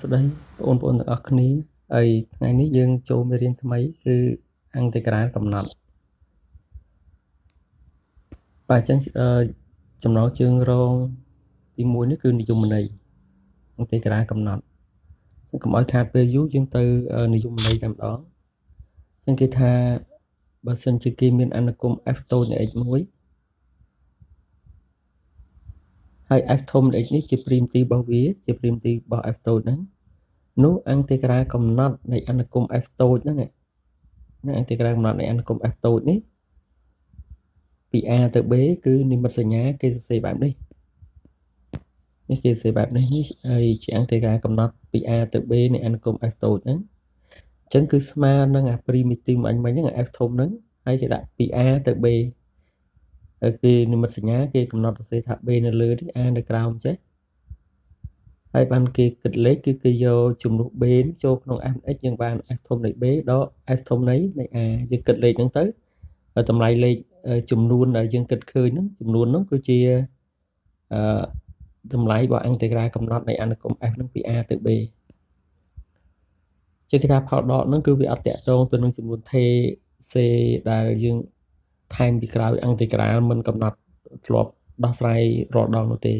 ស្ដីបងប្អូនទាំងអស់គ្នាហើយថ្ងៃនេះយើងចូលមេរៀនថ្មីគឺអង្គតិក្រាលកំណត់បាទអញ្ចឹងចំណងជើងរងទី1នេះគឺនិយមន័យអង្គតិក្រាលកំណត់អញ្ចឹងកុំឲ្យខាតពេលយូរយើងទៅនិយមន័យតែម្ដងអញ្ចឹងគេថាបើសិនជាគេមានអនុគម f តូចនៃ x1 ហើយ f ធំនៃ x នេះជា primitive របស់វាជា primitive របស់ f តូចហ្នឹងនោះអន្តេក្រាកំណត់នៃអនុគម f តូចហ្នឹងណាអន្តេក្រាកំណត់នៃអនុគម f តូចនេះពី a ទៅ b គឺនិមិត្តសញ្ញាគេសរសេរបែបនេះនេះគេសរសេរបែបនេះនេះហើយជាអន្តេក្រាកំណត់ពី a ទៅ b នៃអនុគម f តូចហ្នឹងអញ្ចឹងគឺស្មើនឹងអា primitive អញមិញហ្នឹង f ធំហ្នឹងហើយគេដាក់ពី a ទៅ b គេនិមិត្តសញ្ញាគេកំណត់សរសេរថា b នៅលើនេះ a នៅក្រោមចេះហើយបានគេគិតលេខគឺគេយកចំនួន b ចូលក្នុង f(x) យើងបាន f ធំនៃ b ដក f ធំនៃនៃ a យើងគិតលេខហ្នឹងទៅតម្លៃលេខចំនួនដែលយើងគិតឃើញហ្នឹងចំនួនហ្នឹងគឺជាអឺតម្លៃរបស់អន្តេក្រាកំណត់នៃអនុគម f ហ្នឹងពី a ទៅ b ជាគេថាផលដកហ្នឹងគឺវាអត់តាក់ទងទៅនឹងចំនួន t c ដែលយើង ថែមពីក្រោយអន្តេក្រាមិនកំណត់ធ្លាប់ដោះស្រាយរាល់ដងនោះទេឥ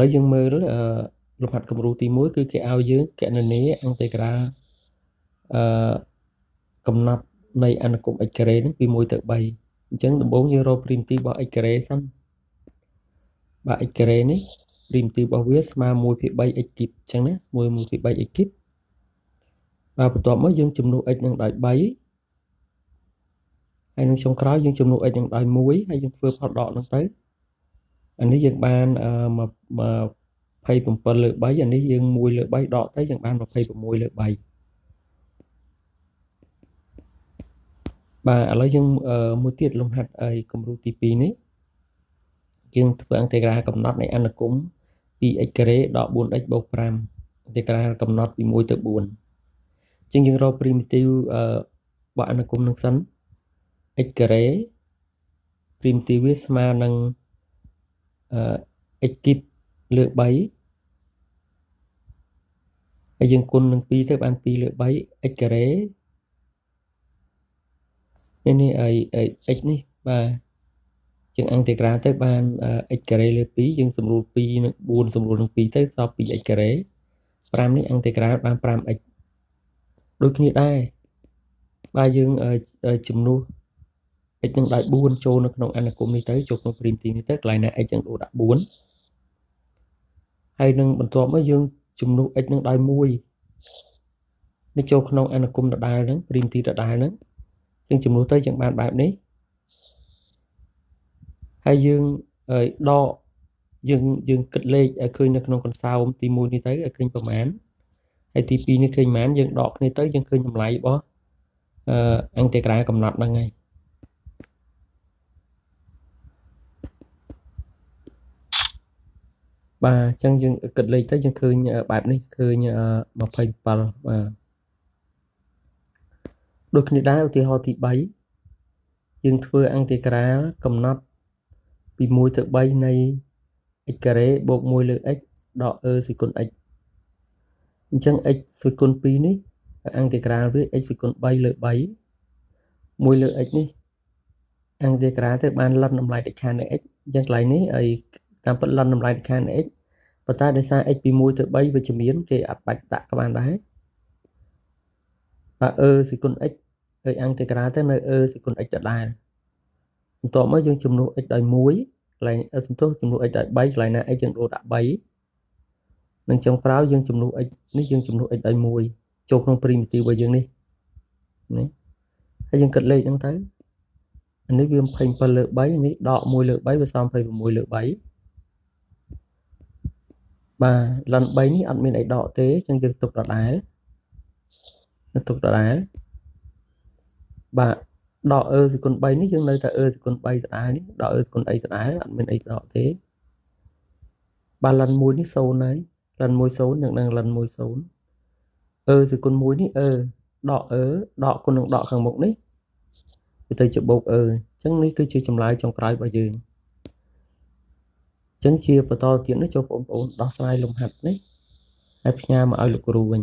ឡូវយើងមើលអឺលំហាត់គំរូទី1គឺគេឲ្យយើងកណនាអន្តេក្រាអឺកំណត់នៃអនុគម x ការ៉េហ្នឹងពី1ទៅ3អញ្ចឹងដំបូងយើងរក primitive របស់ x ការ៉េសិនបាទ x ការ៉េនេះ primitive របស់វាស្មើ1ភាគ3 x គីបអញ្ចឹងណា1 1ភាគ3 x គីបបាទបន្ទាប់មកយើងចំនួន x នឹងដោយ3 ហើយនឹងចុងក្រោយយើងចំនួន x នឹងដោយ1ហើយយើងធ្វើផលដកហ្នឹងទៅអានេះយើងបាន27លើ3អានេះយើង1លើ3ដកទៅយើងបាន26លើ3បាទឥឡូវយើងមួយទៀតលំហាត់អីគំរូទី2នេះយើងធ្វើអន្តេក្រាកំណត់នៃអនុគម 2x ការ៉េដក 4x បូក5អន្តេក្រាកំណត់ពី1ទៅ4អញ្ចឹងយើងរក primitive របស់អនុគមនឹងសិន x ការ៉េ primitive វាស្មើនឹងអឺ x គីបលើ3ហើយយើងគុណនឹង2ទៅបាន2លើ3 x ការ៉េនេះនេះអី x នេះបាទជាងអន្តេក្រាទៅបាន x ការ៉េលើ2យើងសម្រួល2នឹង4សម្រួលនឹង2ទៅសល់ 2x ការ៉េ5នេះអន្តេក្រាបាន 5x ដូចគ្នាដែរបាទយើងចំនួន x នឹងដោយ4ចូលនៅក្នុងអនុគមនេះទៅចូលក្នុង primitive នេះទៅកន្លែងណា x នឹងដូរដាក់4ហើយនឹងបន្ទាប់មកយើងជំនួស x នឹងដោយ1នេះចូលក្នុងអនុគមដដែលហ្នឹង primitive ដដែលហ្នឹងយើងជំនួសទៅយើងបានបែបនេះហើយយើងដកយើងយើងគិតលេខឲ្យឃើញនៅក្នុងកន្សោមទី1នេះទៅឲ្យឃើញប្រមាណហើយទី2នេះឃើញប្រមាណយើងដកគ្នាទៅយើងឃើញតម្លៃរបស់អឺអន្តេក្រាកំណត់ហ្នឹងហើយ បាទអញ្ចឹងយើងគិតលេខទៅយើងឃើញបែបនេះឃើញ27បាទដូចគ្នាដែរឧទាហរណ៍ទី3យើងធ្វើអន្តេក្រាលកំណត់ពី1ទៅ3នៃ x ការ៉េបូក1លើ x ដក e សេគុណ x អញ្ចឹង x សេគុណ2នេះអន្តេក្រាលវា x សេគុណ3លើ3 1លើ x នេះអន្តេក្រាលទៅបានលិនតម្លៃដាច់ខាតនៃ x អញ្ចឹងកន្លែងនេះអី តាមពិតលន់តម្លៃខាន x ប៉ុន្តែដោយសារ x ពី1ទៅ3វិជ្ជមានគេអត់បាច់ដាក់ក៏បានដែរបាទ e សេគុណ x ហើយអន្តេក្រាទៅនៅ e សេគុណ x ដដែលបន្ទាប់មកយើងចំនួន x ដោយ1កន្លែងសំទោសចំនួន x ដោយ3កន្លែងណា x យើងដូរដាក់3និងចុងក្រោយយើងចំនួន x នេះយើងចំនួន x ដោយ1ចូលក្នុង primitive របស់យើងនេះនេះហើយយើងគិតលេខហ្នឹងទៅអានេះវា27លើ3នេះដក1លើ3វាសំ26លើ3 បាទលិន3នេះអត់មានអីដកទេអញ្ចឹងយើងទុកដដែលទុកដដែលបាទដកអឺសេគុណ3នេះយើងនៅតែអឺសេគុណ3ដដែលនេះដកអឺសេគុណអីដដែលអត់មានអីដកទេបាទលិន1នេះ0ហើយលិន1 0នឹងនឹងលិន1 0អឺសេគុណ1នេះអឺដកអឺដកគុណនឹងដកខាងមុខនេះវាទៅជាបូកអឺអញ្ចឹងនេះគឺជាចម្លើយចុងក្រោយរបស់យើងអញ្ចឹងជាបន្តទៀតនេះចូលបងប្អូនដោះស្រាយលំហាត់នេះហហើយផ្ញើមកឲ្យលោកគ្រូវិញ